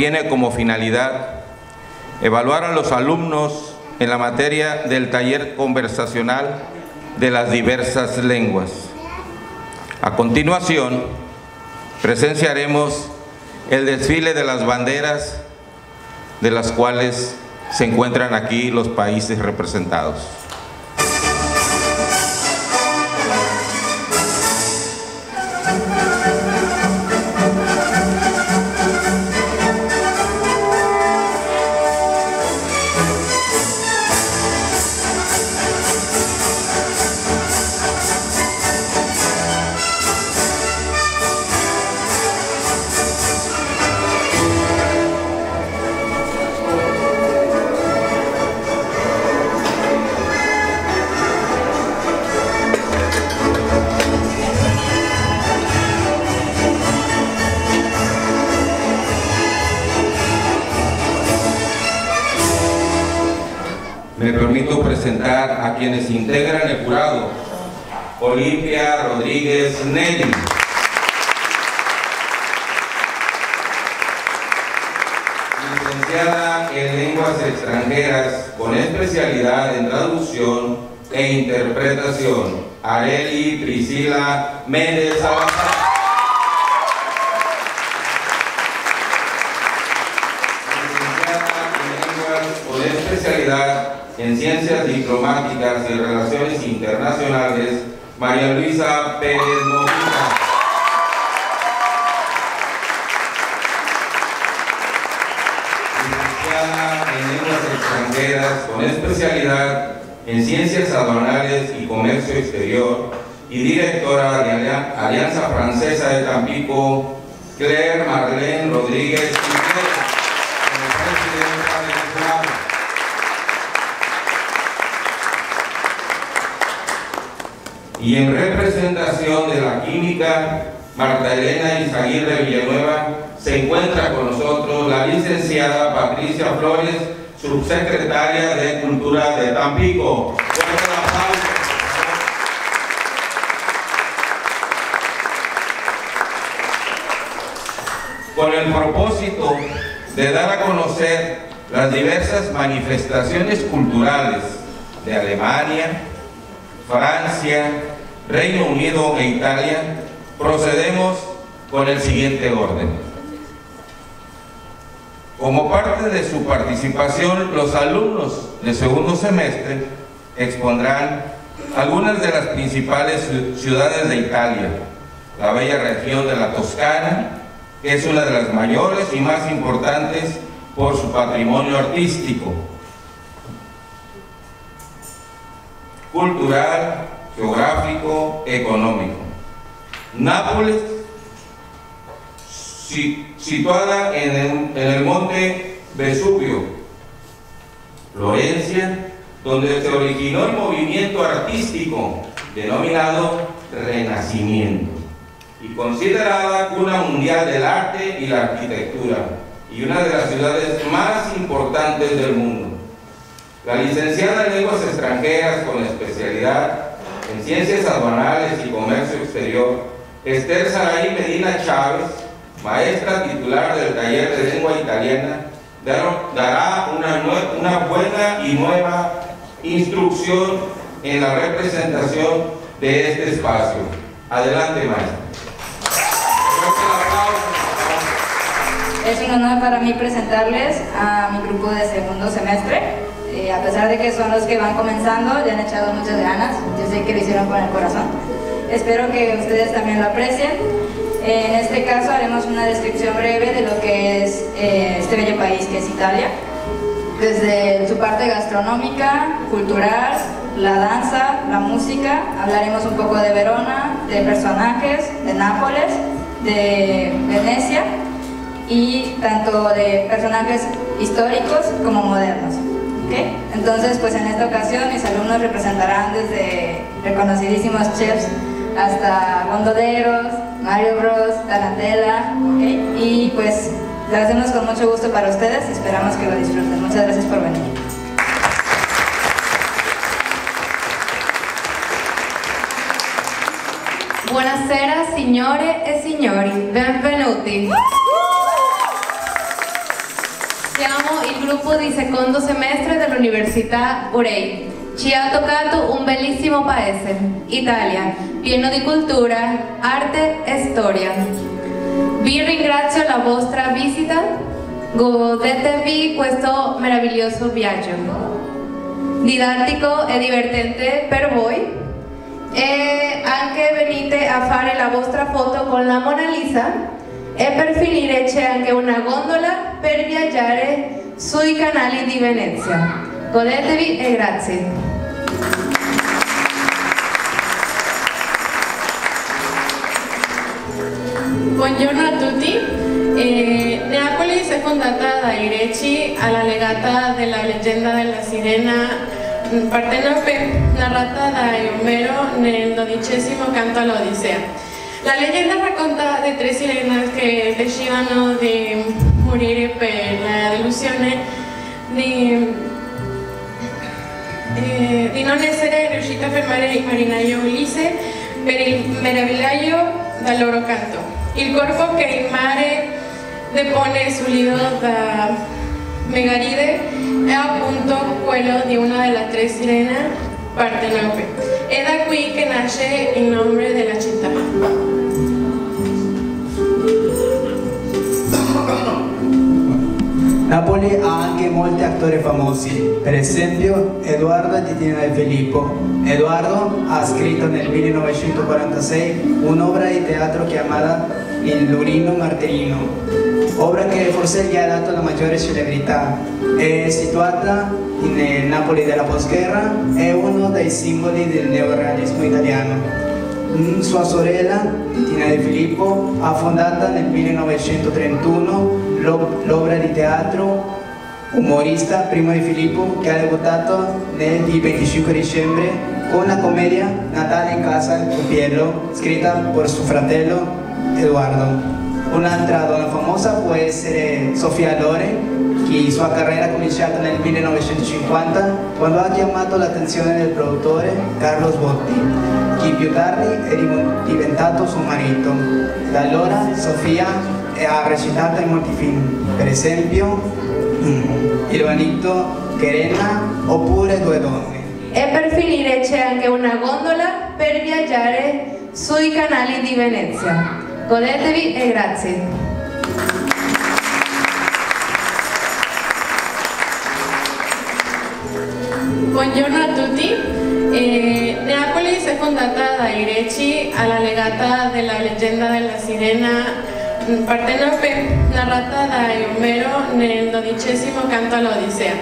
tiene como finalidad evaluar a los alumnos en la materia del taller conversacional de las diversas lenguas. A continuación, presenciaremos el desfile de las banderas de las cuales se encuentran aquí los países representados. Quienes integran el jurado. Olimpia Rodríguez Nelly. Licenciada en lenguas extranjeras con especialidad en traducción e interpretación. Areli Priscila Méndez Salazar. Con el propósito de dar a conocer las diversas manifestaciones culturales de Alemania, Francia, Reino Unido e Italia, procedemos con el siguiente orden. Como parte de su participación, los alumnos de segundo semestre expondrán algunas de las principales ci- ciudades de Italia, la bella región de la Toscana, es una de las mayores y más importantes por su patrimonio artístico, cultural, geográfico, económico. Nápoles, si- situada en el monte Vesubio. Florencia, donde se originó el movimiento artístico denominado Renacimiento y considerada cuna mundial del arte y la arquitectura y una de las ciudades más importantes del mundo. La licenciada en lenguas extranjeras con especialidad en ciencias aduanales y comercio exterior, Esther Saray Medina Chávez, maestra titular del taller de lengua italiana, dar- dará una buena y nueva instrucción en la representación de este espacio. Adelante, maestra. Es un honor para mí presentarles a mi grupo de segundo semestre. Eh, a pesar de que son los que van comenzando, ya han echado muchas ganas. Yo sé que lo hicieron con el corazón. Espero que ustedes también lo aprecien. Eh, en este caso haremos una descripción breve de lo que es eh, este bello país que es Italia. Desde su parte gastronómica, cultural, la danza, la música, hablaremos un poco de Verona, de personajes, de Nápoles, de Venecia y tanto de personajes históricos como modernos. ¿ok? Entonces, pues en esta ocasión mis alumnos representarán desde reconocidísimos chefs hasta gondoleros, Mario Bros, Tarantella, ¿ok? y pues lo hacemos con mucho gusto para ustedes y esperamos que lo disfruten. Muchas gracias por venir. Buonasera signore e signori, benvenuti. Siamo il gruppo di secondo semestre dell'Università Urei. Ci ha toccato un bellissimo paese, Italia, pieno di cultura, arte e storia. Vi ringrazio la vostra visita, godetevi questo meraviglioso viaggio. Didattico e divertente per voi e anche venite a fare la vostra foto con la Mona Lisa e per finire c'è anche una gondola per viaggiare sui canali di Venezia. Godetevi e grazie. Buongiorno a tutti. Eh, Neapolis è fondata da Ireci alla legata della leggenda della sirena Partenope, narrata da Omero nel dodicesimo canto all'Odissea. La leggenda racconta di tre sirene che decidano di morire per la delusione di, eh, di non essere riuscita a fermare il marinaio Ulisse per il meraviglio dal loro canto. Il corpo che il mare depone sul lido da Megaride è appunto quello di una delle tre sirene Partenope. È da qui che nasce il nome della città. Napoli ha anche molti attori famosi, per esempio Edoardo Titina de Filippo. Edoardo ha scritto nel 1946 un'opera di teatro chiamata Il Lurino Martirino, opera che forse gli ha dato la maggiore celebrità. È situata nel Napoli della postguerra, è uno dei simboli del neorealismo italiano. Sua sorella, Tina De Filippo, ha fondato nel 1931 l'opera di teatro umorista Primo di Filippo che ha debuttato nel 25 dicembre con la commedia Natale in casa il Pupiello scritta per suo fratello Edoardo. Un'altra donna famosa può essere Sofia Loren, che sua carriera è cominciata nel 1950 quando ha chiamato l'attenzione del produttore Carlos Botti, che più tardi è diventato suo marito. Da allora Sofia ha recitato in molti film, per esempio Il vanito Cherena oppure Due donne. E per finire c'è anche una gondola per viaggiare sui canali di Venezia. Godetevi e grazie. Buongiorno a tutti. Eh, Neapolis è fondata da Ireci alla legata della leggenda della sirena Partenope, narrata da Omero nel dodicesimo canto all'Odissea.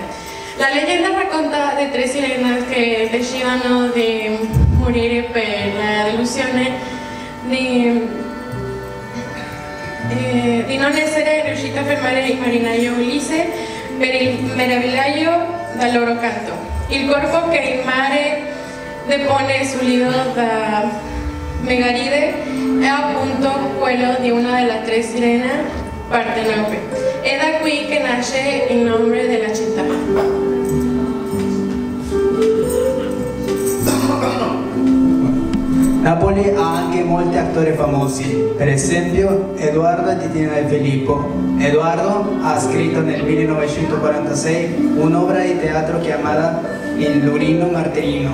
La leggenda racconta di tre sirene che decidono di morire per la delusione di, eh, di non essere riuscita a fermare il marinaio Ulisse per il meraviglio dal loro canto. Il corpo che il mare depone sul lido da Megaride è appunto quello di una delle tre sirene Partenope. È da qui che nasce il nome della città. Napoli ha anche molti attori famosi, per esempio Edoardo Titina de Filippo. Edoardo ha scritto nel 1946 un'opera di teatro chiamata Il Lurino Martirino,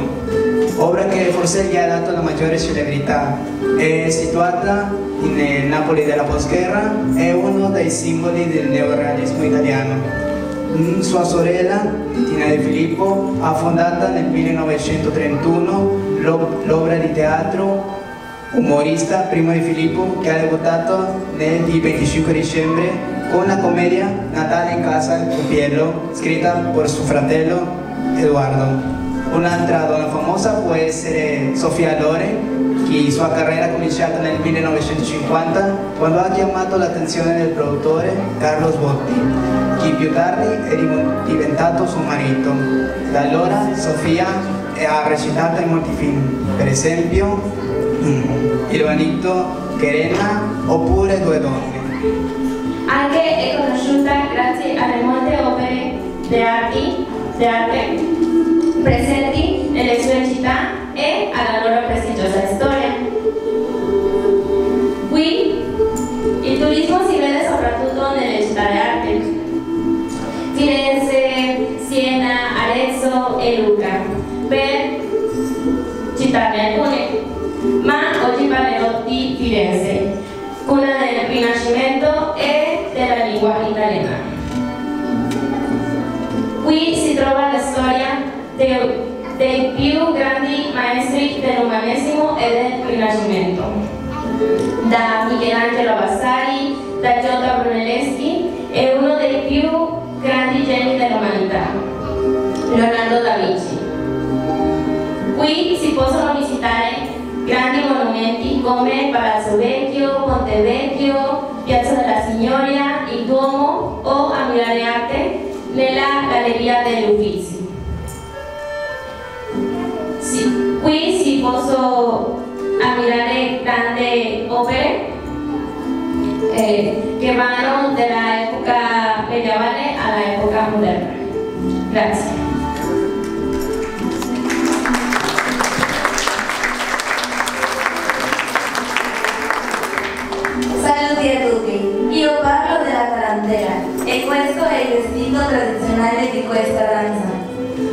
opera che forse gli ha dato la maggiore celebrità. È situata nel Napoli della postguerra, è uno dei simboli del neorealismo italiano. Sua sorella, Tina De Filippo, ha fondato nel 1931 l'opera di teatro umorista Primo di Filippo che ha debuttato nel 25 dicembre con la commedia Natale in casa il Pupiello scritta per suo fratello Edoardo. Un'altra donna famosa può essere Sofia Loren, che sua carriera è cominciata nel 1950 quando ha chiamato l'attenzione del produttore Carlos Botti, che più tardi è diventato suo marito. Da allora Sofia ha recitato in molti film, per esempio Il vanito Cherena oppure Due donne. Anche è conosciuta grazie alle molte opere di arte, di arte presenti nelle sue città e alla loro prestigiosa storia. Firenze, Siena, Arezzo e Luca, per citarne alcune, ma oggi parlerò di Firenze, cuna del Rinascimento e della lingua italiana. Qui si trova la storia de, dei più grandi maestri dell'Umanesimo e del Rinascimento, da Michelangelo Vasari, da Giotto Brunelleschi, è uno dei più grandi geni dell'umanità, Leonardo da Vinci. Qui si possono visitare grandi monumenti come Palazzo Vecchio, Ponte Vecchio, Piazza della Signoria, il Duomo o ammirare arte nella Galleria degli Uffizi. Qui si possono ammirare grandi opere eh, che vanno dall'epoca medievale all'epoca moderna. Grazie. Saluti a tutti, io parlo della tarantella e questo è il vestito tradizionale di questa danza,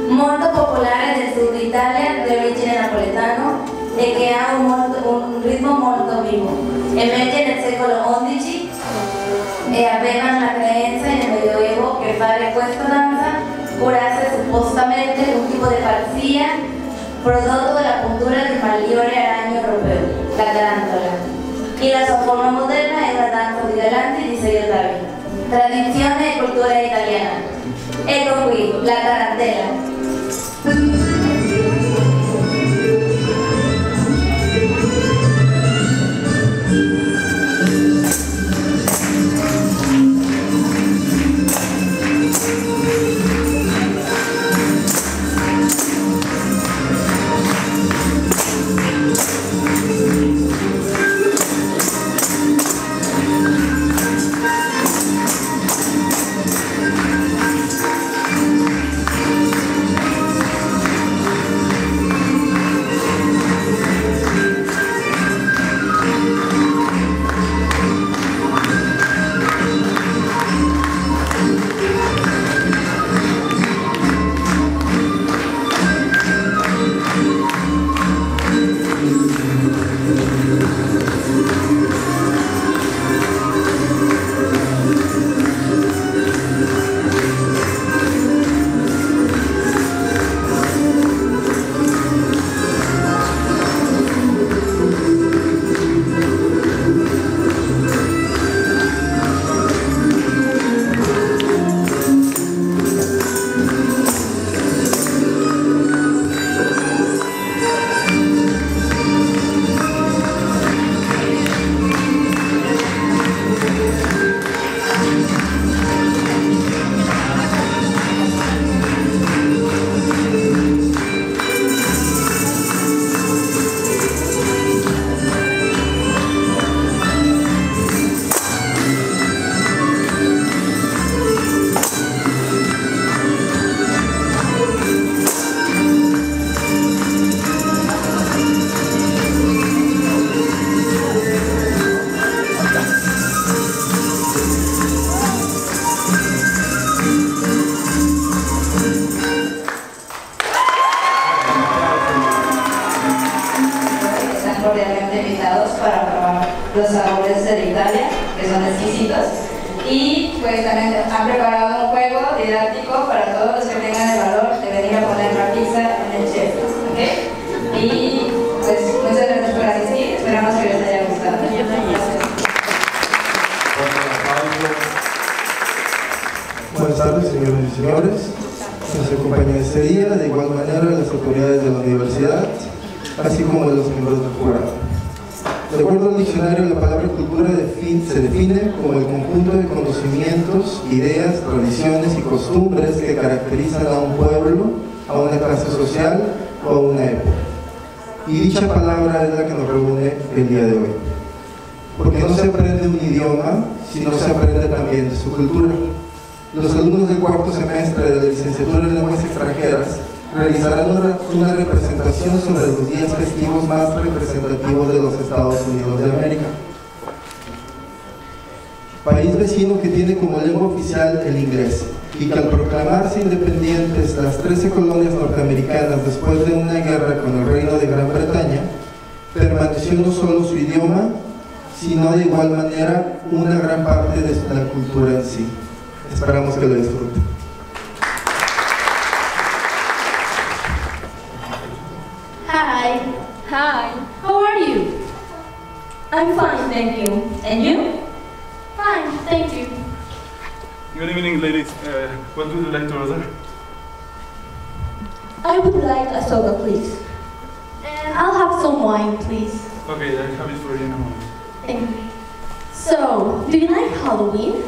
molto popolare nel sud Italia di origine napoletano e che ha un, un ritmo molto vivo. Emerge nel secolo XI e avevano la creenza nel Medioevo che fare questa danza curasse suppostamente un tipo di pazzia prodotto dalla puntura del migliore ragno europeo, la tarantola. Y la sua forma moderna è una danza di galanti di sei ottavi. Tradizione e cultura italiana. Ecco qui, la tarantella. Buenas tardes, señores y señores. Nos acompañan este día, de igual manera, las autoridades de la universidad, así como los miembros del jurado. De acuerdo al diccionario, la palabra cultura se define como el conjunto de conocimientos, ideas, tradiciones y costumbres que caracterizan a un pueblo, a una clase social o a una época. Y dicha palabra es la que nos reúne el día de hoy. Porque no se aprende un idioma, sino se aprende también de su cultura. Los alumnos del cuarto semestre de la licenciatura en lenguas extranjeras realizarán una, una representación sobre los días festivos más representativos de los Estados Unidos de América. País vecino que tiene como lengua oficial el inglés y que al proclamarse independientes las 13 colonias norteamericanas después de una guerra con el Reino de Gran Bretaña, permaneció no solo su idioma, sino de igual manera una gran parte de la cultura en sí. Esperamos que lo disfruten. Hi. Hi, How are you? I'm fine, thank you. And you? Fine, thank you. Good evening, ladies. Uh, what would you like to order? I would like a soda, please. And I'll have some wine, please. Okay, I have it for you in a moment. Thank you. So, do you like Halloween?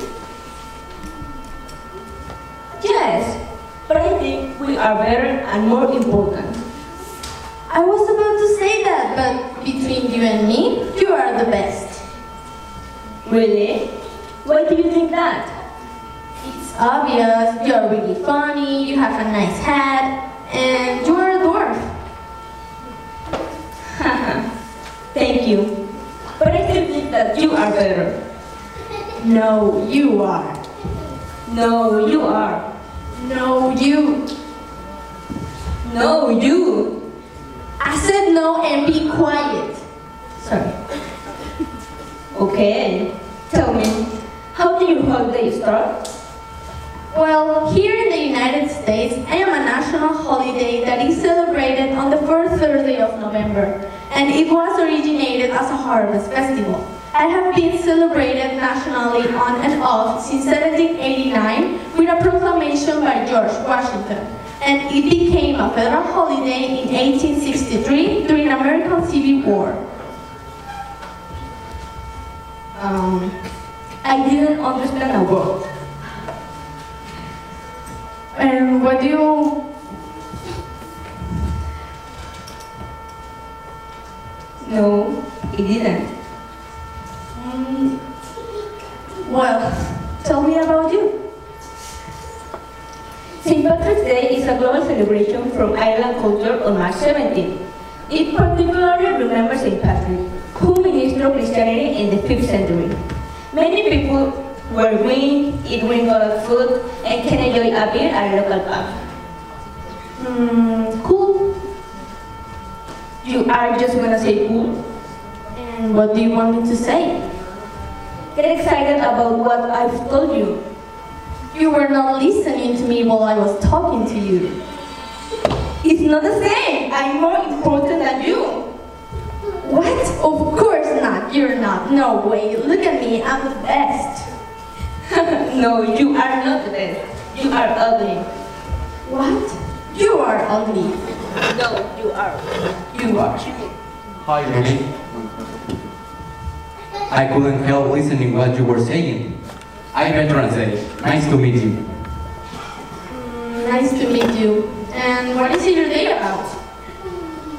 Yes, but I think we are better and more important. I was about to say that, but between you and me, you are the best. Really? Why do you think that? It's obvious, you're really funny, you have a nice hat, and you're a dwarf. Thank you. But I still think that you are better. No, you are. No, you are. No, you. No, you. I said no and be quiet. Sorry. Okay. Tell me, how do your holiday start? Well, here in the United States, I am a national holiday that is celebrated on the first Thursday of November, and it was originated as a harvest festival. I have been celebrated nationally on and off since 1789 with a proclamation by George Washington, and it became a federal holiday in 1863 during the American Civil War. Um, I didn't understand a word. And what do you No, it didn't. Well, tell me about you. St. Patrick's Day is a global celebration from Ireland culture on March 17. It particularly remembers St. Patrick, who ministered Christianity in the 5th century. Many people wear green, eat colored food, and can enjoy a beer at a local pub. Mm, cool. You are just gonna say cool? And what do you want me to say? Get excited about what I've told you. You were not listening to me while I was talking to you. It's not the same. I'm more important than you. What? Of course not. You're not. No way. Look at me. I'm the best. no, you are not the best. You are ugly. What? You are ugly. No, you are. You are. Hi, Lily. I couldn't help listening what you were saying. I'm Veteran Nice to meet you. Mm, nice to meet you. And what is your day about?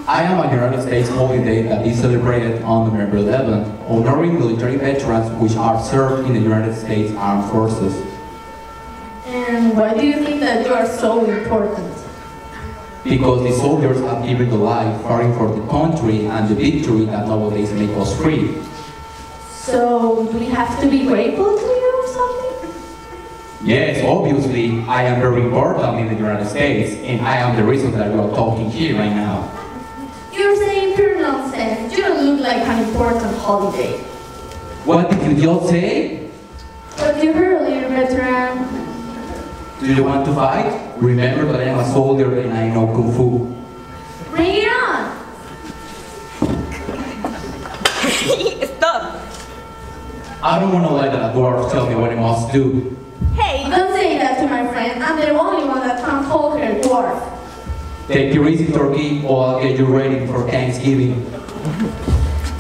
I am a United States holiday that is celebrated on November 11, honoring military veterans which are served in the United States Armed Forces. And why do you think that you are so important? Because the soldiers have given their life fighting for the country and the victory that nowadays make us free. So, do we have to be grateful to you or something? Yes, obviously, I am very important in the United States, and I am the reason that we are talking here right now. You're saying pure nonsense. You don't look like an important holiday. What did you just say? But you earlier, veteran. Do you want to fight? Remember that I am a soldier and I know Kung Fu. Bring it on! Stop. I don't want to let a dwarf tell me what he must do. Hey, don't say that to my friend. I'm the only one that can call her dwarf. Take it easy, Turkey, or I'll get you ready for Thanksgiving.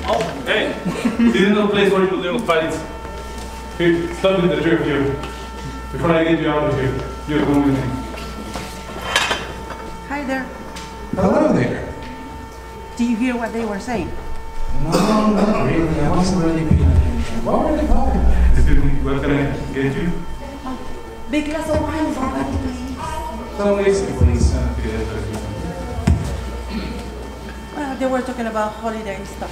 Oh, hey! this is no place for you little fights. Here, stop with the three of you. Before I get you out of here, you're going with me. Hi there. Hello there. Do you hear what they were saying? No, not really. I wasn't really paying attention. What were they talking about? Excuse me, what can I get you? Big glass of wine for me, please. Some whiskey, please. Well, they were talking about holiday stuff.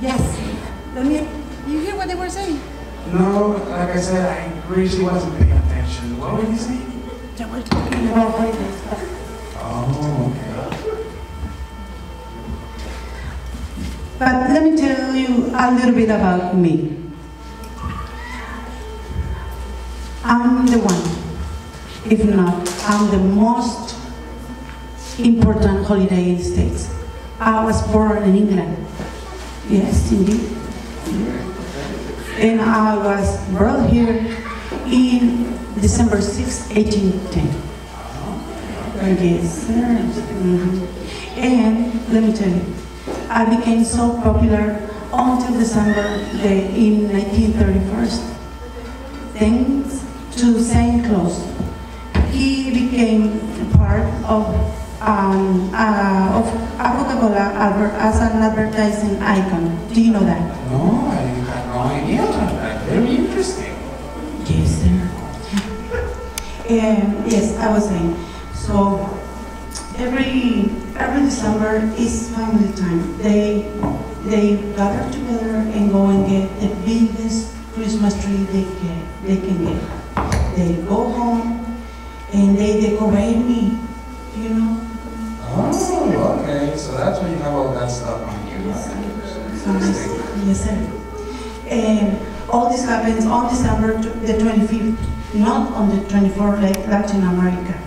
Yes. Let me. You hear what they were saying? No, like I said, I really wasn't paying attention. What were you saying? They were talking about holiday stuff. Oh, okay. But let me tell you a little bit about me. I'm the one, if not, I'm the most important holiday in the States. I was born in England. Yes, indeed. And I was brought here in December 6, 1810. Yes, sir. Mhm. And let me tell you, I became so popular until December the, in 1931. Thanks to Santa Claus. He became part of um, uh, of a Coca-Cola advert as an advertising icon. Do you know that? No, I had no idea about that. Very interesting. Yes, sir. And yes, I was saying. So every every December is family time. They they gather together and go and get the biggest Christmas tree they get they can get. They go home and they decorate me. You know. Oh, okay. So that's when you have all that stuff on you. Yes, yes, sir. And all this happens on December the 25th, not on the 24th like Latin America.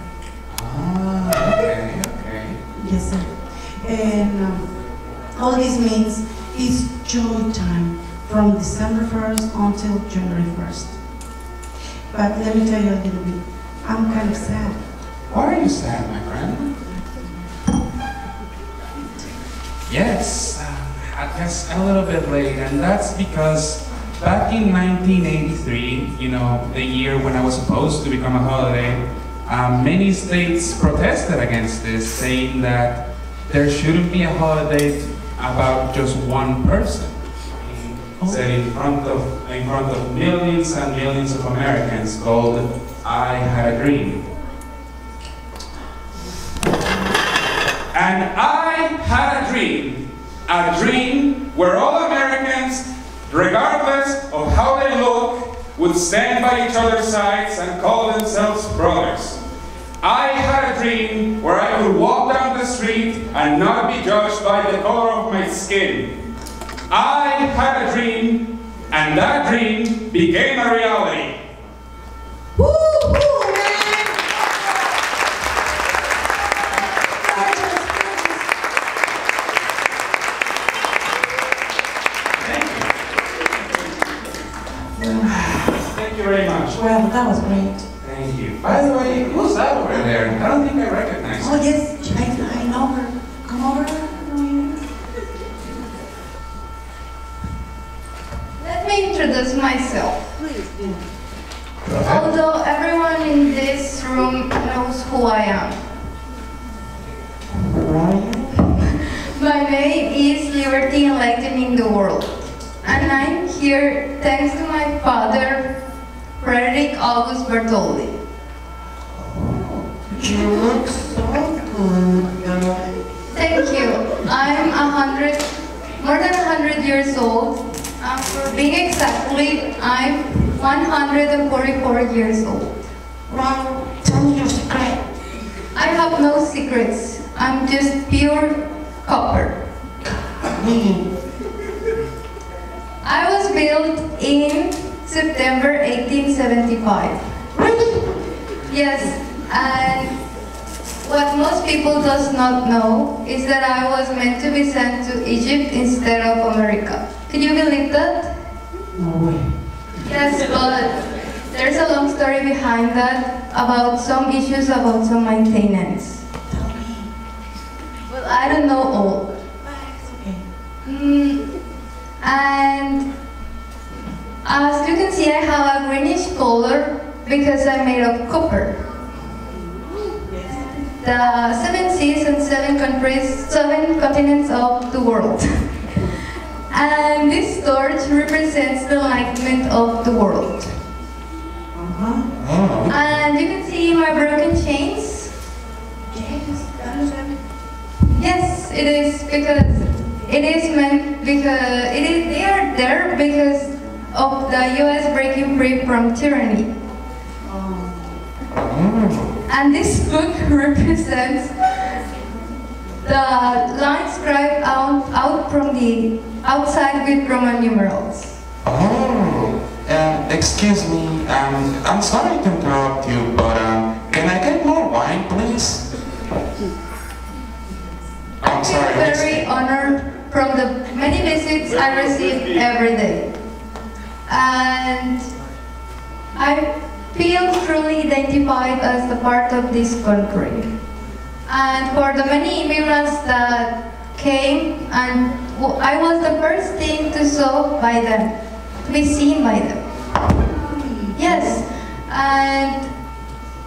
Ah, okay, okay. And um, all this means is joy time from December 1st until January 1st. But let me tell you a little bit. I'm kind of sad. Why are you sad, my friend? Yes, um, I guess a little bit late, and that's because back in 1983, you know, the year when I was supposed to become a holiday, um, many states protested against this, saying that there shouldn't be a holiday about just one person. Said in front of in front of millions and millions of Americans, called "I Had a Dream." And I had a dream, a dream where all Americans, regardless of how they look, would stand by each other's sides and call themselves brothers. I had a dream where I could walk down the street and not be judged by the color of my skin. I had a dream, and that dream became a reality. Mm, and as you can see, I have a greenish color because I'm made of copper. The seven seas and seven countries, seven continents of the world. and this torch represents the enlightenment of the world. Uh huh. And you can see my broken chains. Yes, it is because it is meant because it is they are there because of the U.S. breaking free from tyranny. And this book represents the lines scribed out, out from the outside with Roman numerals. Oh, uh, excuse me. Um, I'm sorry to interrupt you, but um, can I get more wine, please? I'm sorry. I'm very honored from the many visits I receive every day. And I feel truly identified as a part of this country. And for the many immigrants that came, and I was the first thing to saw by them, to be seen by them. Yes, and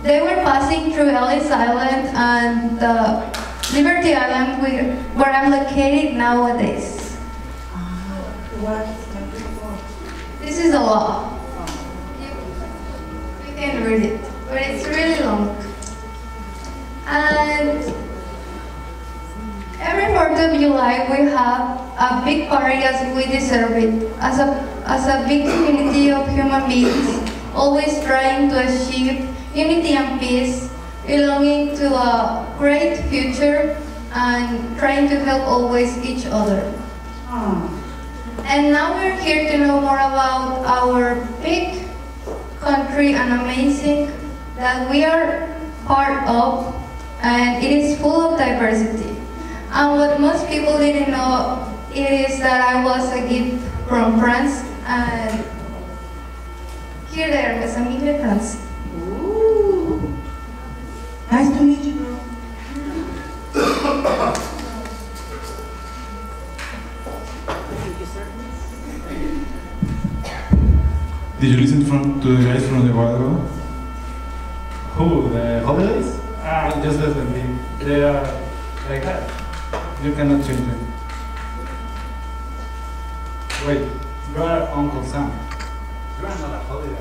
they were passing through Ellis Island and uh, Liberty Island, where, where I'm located nowadays. This is a law. You, you can read it, but it's really long. And every 4th of July we have a big party as we deserve it, as a, as a big community of human beings, always trying to achieve unity and peace, belonging to a great future and trying to help always each other. Hmm. And now we're here to know more about our big country and amazing that we are part of and it is full of diversity. And what most people didn't know it is that I was a gift from France and here they are, amis de France. Nice to meet you. Did you listen from, to the guys from the Guadalajara? Who? The holidays? Ah, just let them be. They are like that. You cannot change them. Wait, you are Uncle Sam. You are not a holiday,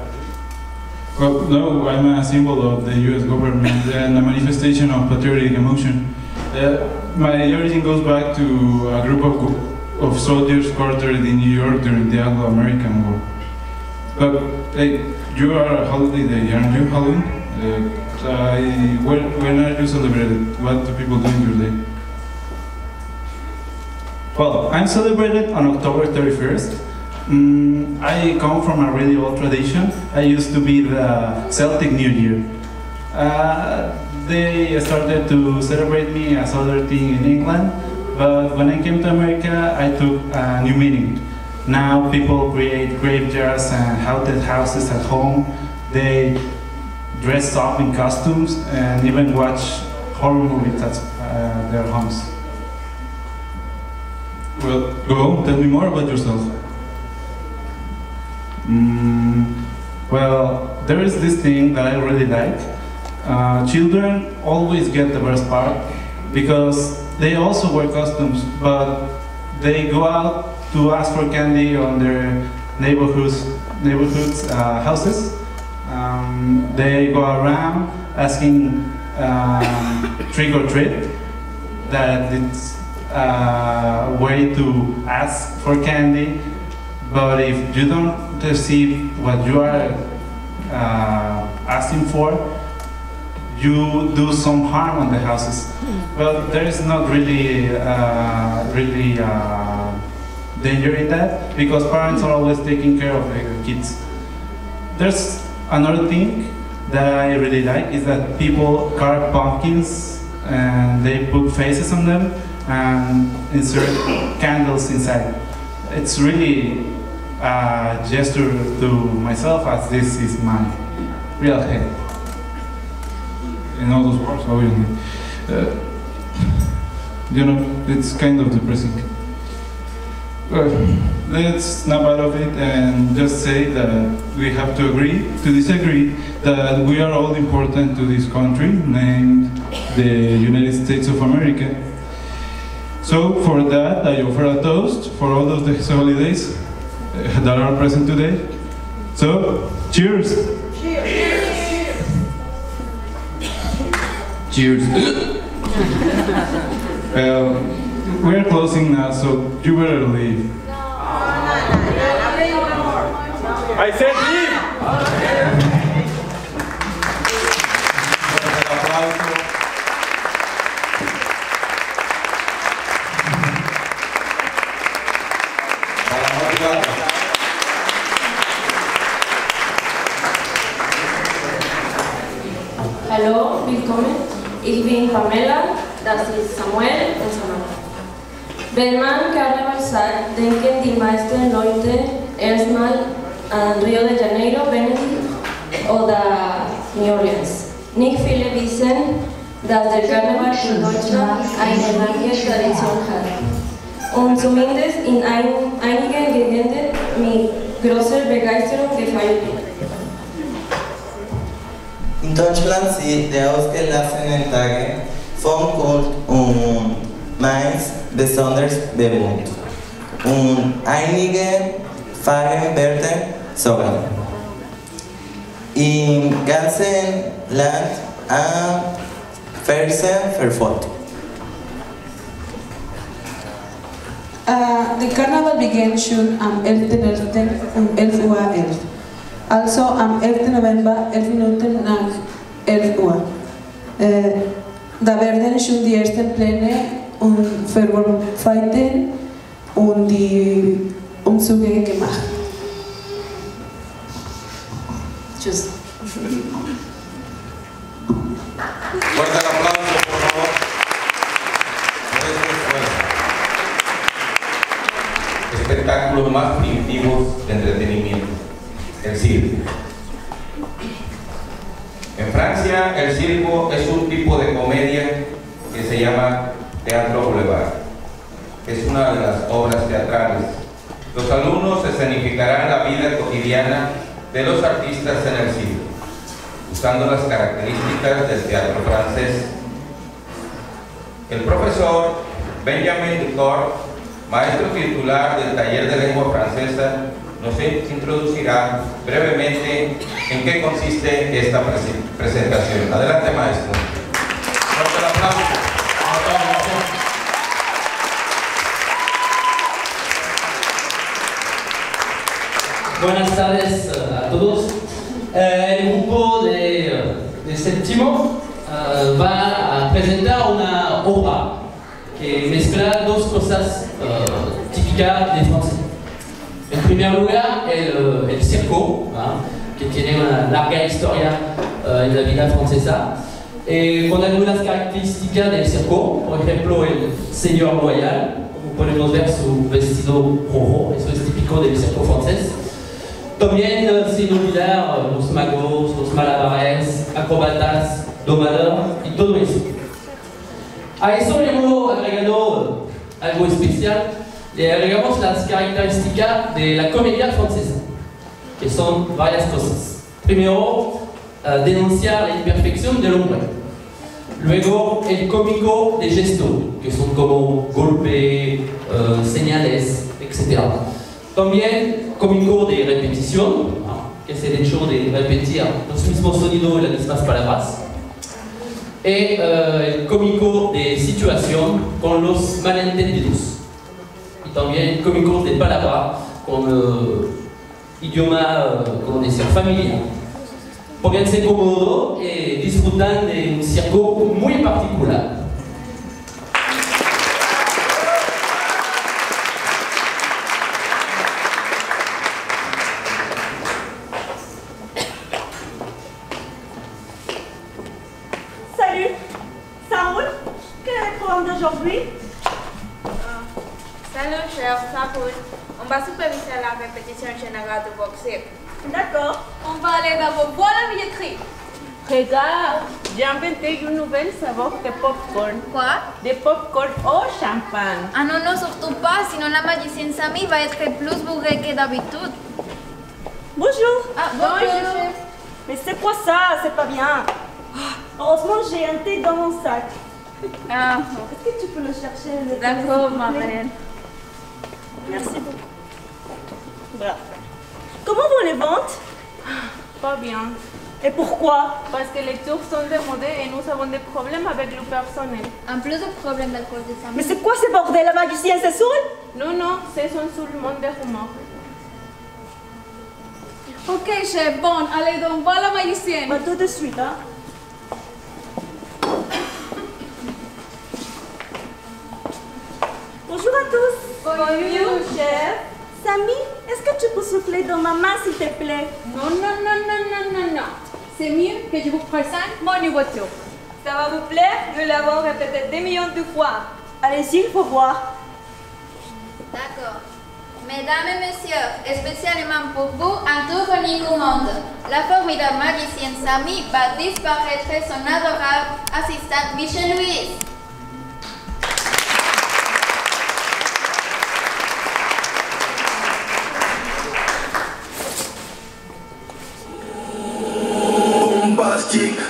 no, I'm a symbol of the US government and a manifestation of patriotic emotion. Uh, my origin goes back to a group of, of soldiers quartered in New York during the Anglo-American War. But hey, you are a holiday day, aren't you, Halloween? Uh, I, when, when are you celebrated? What do people do in your day? Well, I'm celebrated on October 31st. Mm, I come from a really old tradition. I used to be the Celtic New Year. Uh, they started to celebrate me as other thing in England, but when I came to America, I took a new meaning. Now people create graveyards and haunted houses at home. They dress up in costumes and even watch horror movies at uh, their homes. Well, go, tell me more about yourself. Mm, well, there is this thing that I really like. Uh, children always get the worst part because they also wear costumes, but they go out to ask for candy on their neighborhoods, neighborhoods uh, houses. Um, they go around asking um, trick or treat. That it's a way to ask for candy, but if you don't receive what you are uh, asking for, you do some harm on the houses. Well, there is not really, uh, really uh, danger in that because parents are always taking care of their kids. There's another thing that I really like is that people carve pumpkins and they put faces on them and insert candles inside. It's really a gesture to myself as this is my real head. In all those words, obviously. Uh, you know, it's kind of depressing. Well, let's snap out of it and just say that we have to agree, to disagree, that we are all important to this country, named the United States of America. So for that, I offer a toast for all of the holidays uh, that are present today. So, cheers! Cheers! Cheers! Um, well, we're closing now, so you better leave. No. I said Pamela, das ist Samuel und Samantha. Wenn man Karneval sagt, denken die meisten Leute erstmal an Rio de Janeiro, Venedig oder New Orleans. Nicht viele wissen, dass der Karneval in Deutschland eine lange Tradition hat und zumindest in ein, einigen Gegenden mit großer Begeisterung gefeiert wird. In Deutschland sind die ausgelassenen Tage von Kult und Mainz besonders. Und einige Feiern werden sogar im ganzen Land am verfolgt. Uh, the carnival began schon am 11.11. um 11 Uhr 11. Also am 11. November 11 Minuten nach 11 Uhr. Äh, da werden schon die ersten Pläne und Verwaltungen und die Umzüge gemacht. Tschüss. El circo es un tipo de comedia que se llama teatro boulevard. Es una de las obras teatrales. Los alumnos escenificarán la vida cotidiana de los artistas en el circo, usando las características del teatro francés. El profesor Benjamin Ducor, maestro titular del taller de lengua francesa, nos introducirá brevemente en qué consiste esta prese- presentación. Adelante, maestro. Buenas tardes eh, a todos. Eh, el grupo de, de séptimo eh, va a presentar una obra que mezcla dos cosas típicas de Francia. En primer lugar, el, el circo. Que tiene una larga historia eh, en la vida francesa, eh, con algunas características del circo, por ejemplo, el señor royal, como podemos ver su vestido rojo, eso es típico del circo francés. También eh, sin olvidar los magos, los malabares, acrobatas, domadores y todo eso. A eso le hemos agregado algo especial, le agregamos las características de la comedia francesa, que son varias cosas. Primero, eh, denunciar la imperfección del hombre. Luego, el cómico de gesto, que son como golpe, eh, señales, etc. También cómico de repetición, ¿no? que es el hecho de repetir los mismos sonidos y las mismas palabras. Y eh, el cómico de situación con los malentendidos. Y también el cómico de palabra con idioma, eh, como decir, familiar. Pónganse cómodos y disfrutan de un circo muy particular. D'accord. On va aller d'abord voir la billetterie. Regarde, j'ai inventé une nouvelle saveur de popcorn. Quoi? De popcorn au champagne. Ah non, non, surtout pas, sinon la magicienne Samy va être plus bourrée que d'habitude. Bonjour. Ah, bonjour. Mais c'est quoi ça? C'est pas bien. Ah, Heureusement, j'ai un thé dans mon sac. Ah. Est-ce que tu peux le chercher D'accord, ma reine. Merci beaucoup. Voilà. Comment vont les ventes? Pas bien. Et pourquoi? Parce que les tours sont démodés et nous avons des problèmes avec le personnel. En plus de problèmes d'alcool de Samy. Mais c'est quoi ce bordel? La magicienne, c'est saoul Non, non, c'est son sous le monde des rumeurs. Ok, chef, bon, allez donc voir la magicienne. Bah, tout de suite, hein. Bonjour à tous. Bonjour, chef. Samy, est-ce que tu peux souffler dans ma main, s'il te plaît? Non, non, non, non, non, non, non. C'est mieux que je vous présente mon nouveau tour. Ça va vous plaire Nous l'avons répété des millions de fois. Allez-y, il faut voir. D'accord. Mesdames et messieurs, spécialement pour vous, un tour unique au monde. La formidable magicienne Samy va disparaître son adorable assistante Michel Louise. достиг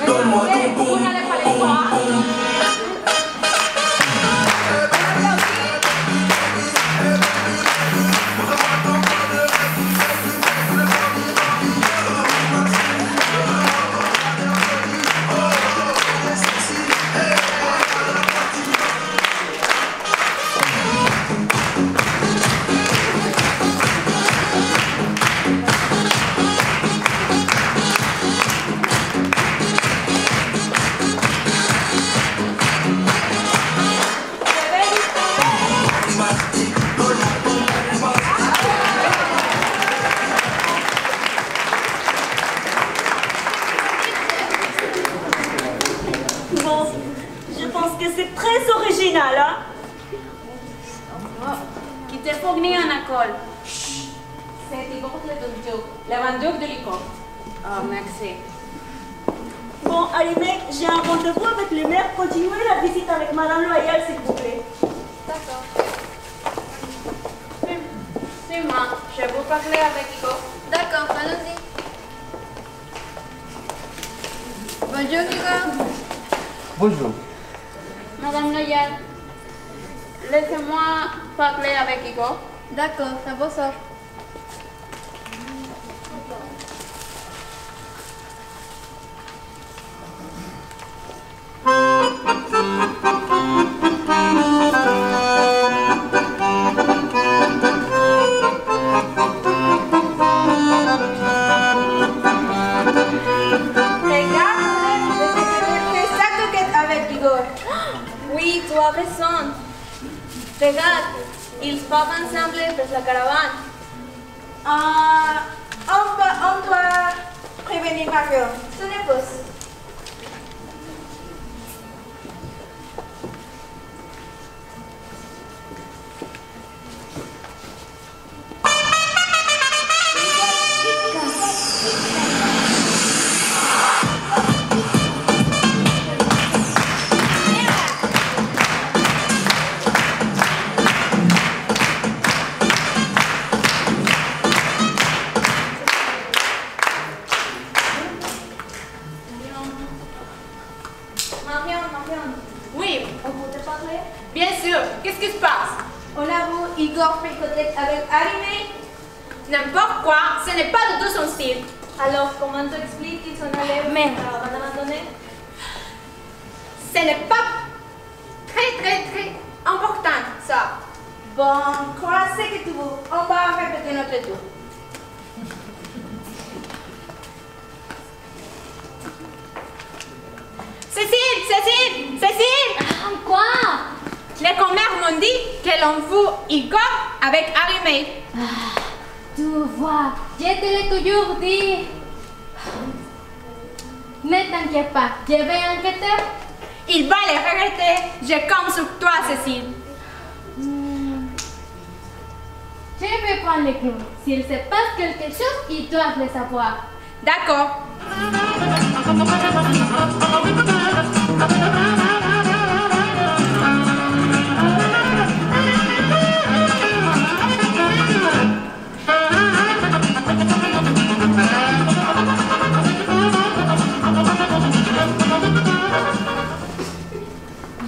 doivent le savoir. D'accord.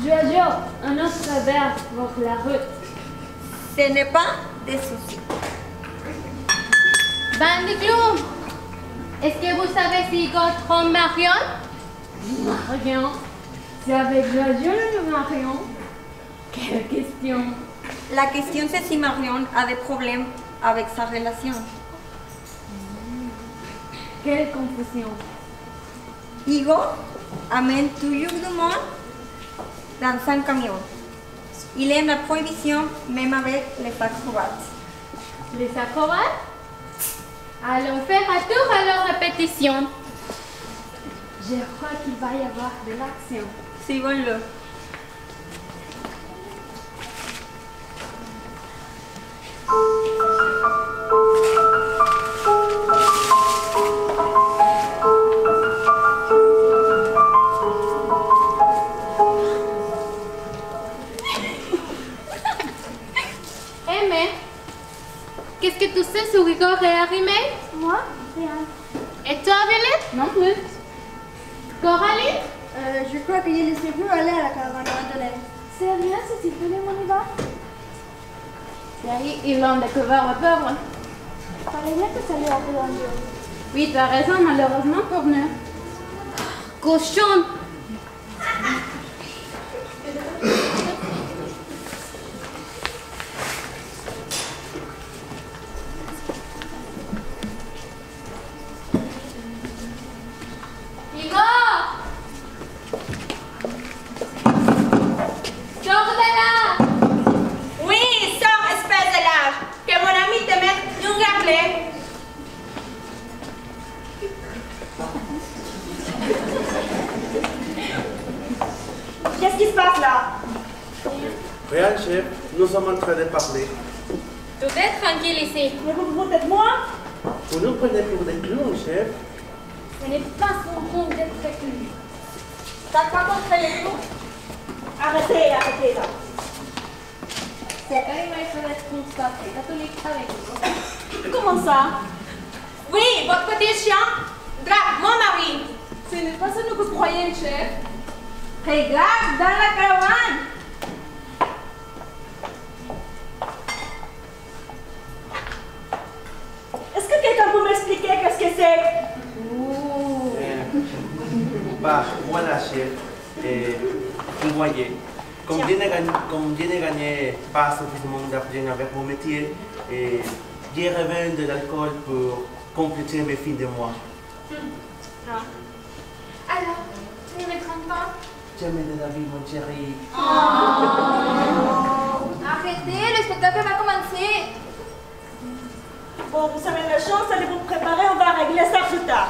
Jojo, un autre verre pour la route. Ce n'est pas des soucis. Bandiclou, est-ce que vous savez si Igor trompe Marion Marion C'est avec Jojo le Marion Quelle question La question c'est si Marion a des problèmes avec sa relation. Quelle confusion Igor amène toujours du monde dans un camion. Il aime la prohibition même avec les acrobates. Les acrobates Allons faire un tour à leur répétition. Je crois qu'il va y avoir de l'action. Suivons-le. Aimé, que tu sais sur Igor et Arimé Moi? Rien. Et toi, Violette? Non plus. Coralie? Euh, je crois que je les ai vus aller à la caravane de Madeleine. C'est rien, c'est s'il plaît, on y va Thierry, ils l'ont découvert au pauvre. Bien que ça lui un jour. Oui, tu as raison, malheureusement pour nous. Cochon Chef. Nous sommes en train de parler. Tout est tranquille ici. Mais vous vous de moi Vous nous prenez pour des clowns, chef. Ce n'est pas son compte d'être reclus. T'as pas compris les clous Arrêtez, arrêtez là. C'est arrivé sur la constaté catholique avec vous. Comment ça? Oui, votre petit chien drague mon mari. Ce n'est pas ce que vous croyez, chef. Regarde dans la caravane. Voilà, chef. Et vous voyez, comme je n'ai gagné, gagné pas suffisamment d'argent avec mon métier, et j'ai revenu de l'alcool pour compléter mes fins de mois. Ah. Alors, tu ne me trompes pas? Jamais de la vie, mon chéri. Arrêtez, le spectacle va commencer. Bon, vous avez la chance, allez vous préparer, on va régler ça plus tard.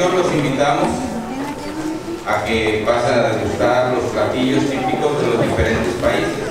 continuación los invitamos a que pasen a degustar los platillos típicos de los diferentes países.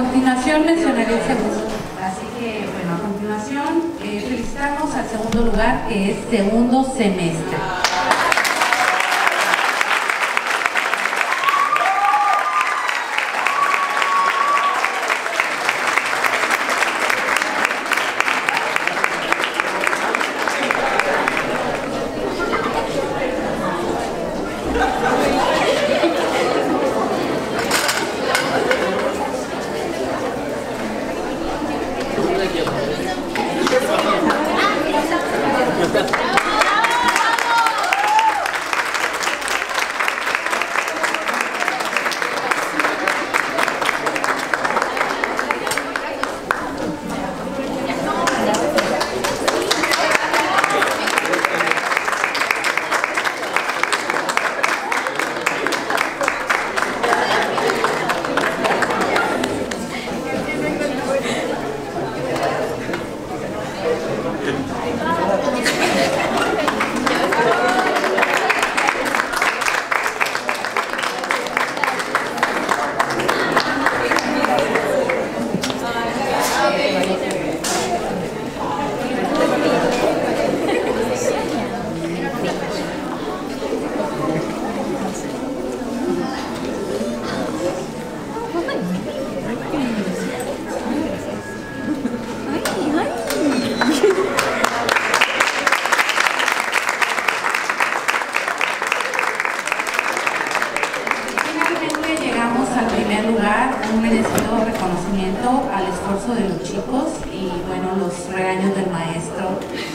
Continuación mencionaré el segundo. Así que, bueno, a continuación eh, felicitamos al segundo lugar que es segundo semestre.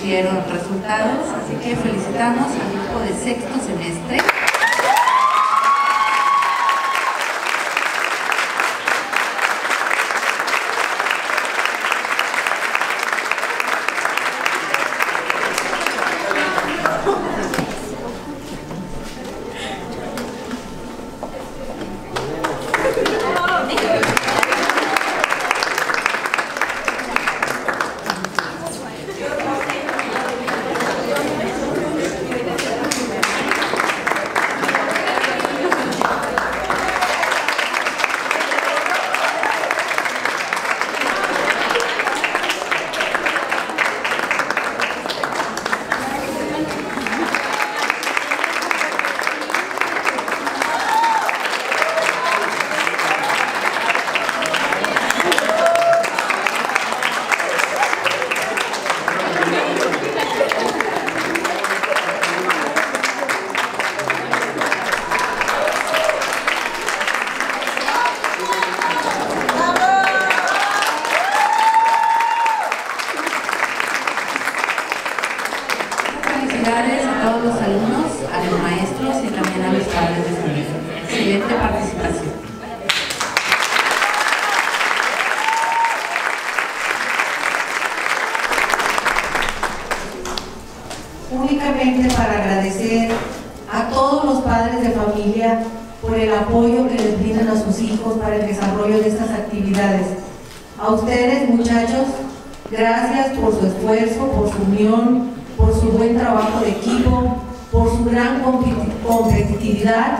Resultados, así que felicitamos al grupo de sexto semestre. Únicamente para agradecer a todos los padres de familia por el apoyo que les brindan a sus hijos para el desarrollo de estas actividades. A ustedes, muchachos, gracias por su esfuerzo, por su unión, por su buen trabajo de equipo, por su gran competi- competitividad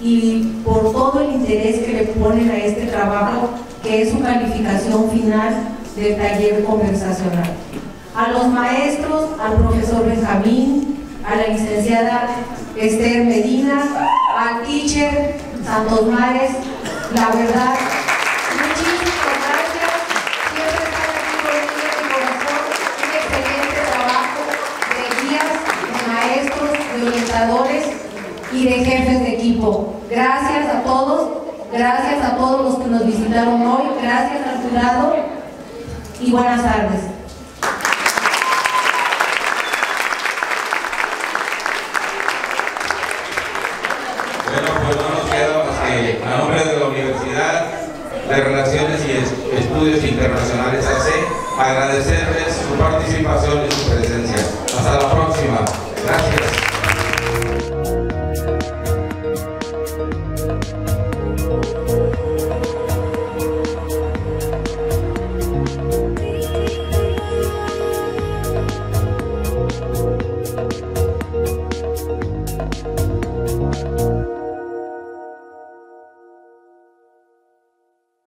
y por todo el interés que le ponen a este trabajo, que es su calificación final del taller conversacional. A los maestros, al profesor Benjamín, a la licenciada Esther Medina, al teacher Santos Mares, la verdad, muchísimas gracias. Siempre están aquí conmigo de corazón. Un excelente trabajo de guías, de maestros, de orientadores y de jefes de equipo. Gracias a todos, gracias a todos los que nos visitaron hoy, gracias al jurado y buenas tardes. De Relaciones y Es- Estudios Internacionales AC, agradecerles su participación y su presencia. Hasta la próxima. Gracias.